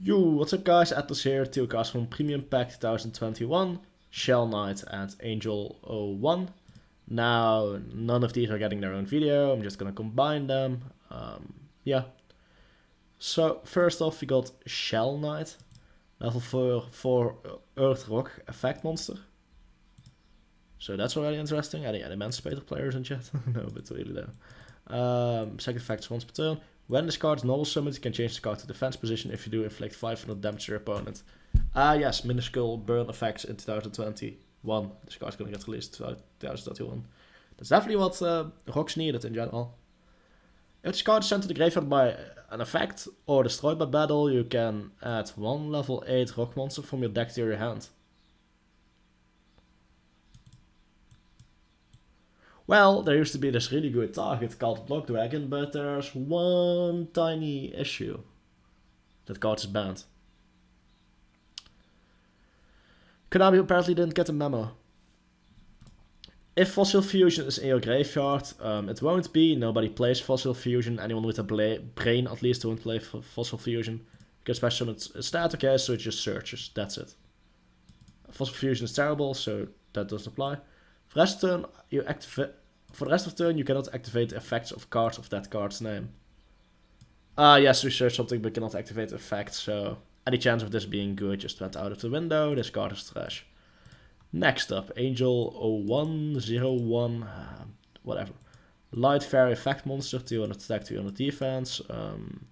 Yo, what's up guys, Atlas here, two cards from Premium Pack 2021, Shell Knight and Angel 01. Now, none of these are getting their own video, I'm just gonna combine them, um, yeah. So, first off we got Shell Knight, level 4 for Earth Rock effect monster. So that's already interesting, any Adamancipator players in chat? no, but really though. Um, second effect once per turn, when this card is normal summoned, you can change the card to defense position if you do inflict 500 damage to your opponent. Ah yes, minuscule burn effects in 2021. This card's gonna get released in 2021. That's definitely what uh, rocks needed in general. If this card is sent to the graveyard by an effect or destroyed by battle, you can add one level 8 rock monster from your deck to your hand. Well, there used to be this really good target called Block Dragon, but there's one tiny issue. That card is banned. Konami apparently didn't get a memo. If Fossil Fusion is in your graveyard, um, it won't be. Nobody plays Fossil Fusion. Anyone with a brain at least won't play Fossil Fusion. Because special it's a stat, okay, so it just searches. That's it. Fossil Fusion is terrible, so that doesn't apply. For rest turn, you activate. For the rest of turn, you cannot activate effects of cards of that card's name. Ah, uh, yes, we search something but cannot activate the effect, so any chance of this being good just went out of the window. This card is trash. Next up, Angel 0101, uh, whatever. Light Fairy effect monster, 200 attack, 200 defense. Um,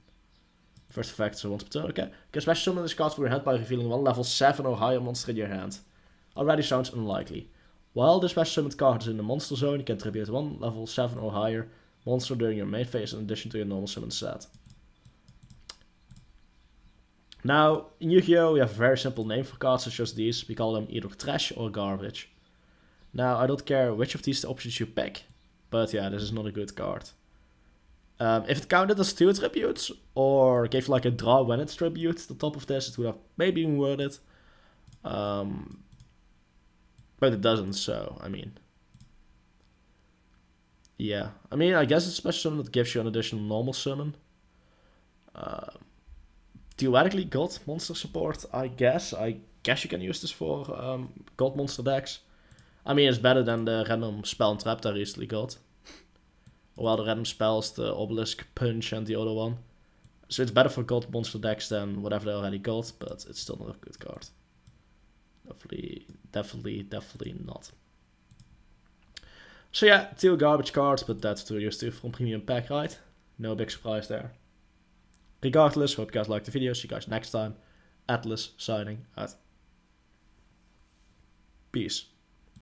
first effect, so once per turn. Okay. Can special summon this card for your hand by revealing one level 7 or higher monster in your hand. Already sounds unlikely. While the special summoned card is in the monster zone, you can tribute one level 7 or higher monster during your main phase in addition to your normal summon set. Now, in Yu-Gi-Oh! we have a very simple name for cards such as these. We call them either trash or garbage. Now, I don't care which of these options you pick, but yeah, this is not a good card. Um, if it counted as two attributes, or gave like a draw when it's tribute the top of this, it would have maybe been worth it. Um, but it doesn't, so, I mean. Yeah, I mean, I guess it's a special summon that gives you an additional normal summon. Uh, theoretically, God monster support, I guess. I guess you can use this for um, God monster decks. I mean, it's better than the random spell and trap that I recently got. well, the random spells, the Obelisk, Punch, and the other one. So it's better for gold monster decks than whatever they already got, but it's still not a good card. Definitely, definitely, definitely not. So yeah, two garbage cards, but that's too used to from Premium Pack, right? No big surprise there. Regardless, hope you guys liked the video. See you guys next time. Atlas signing out. Peace.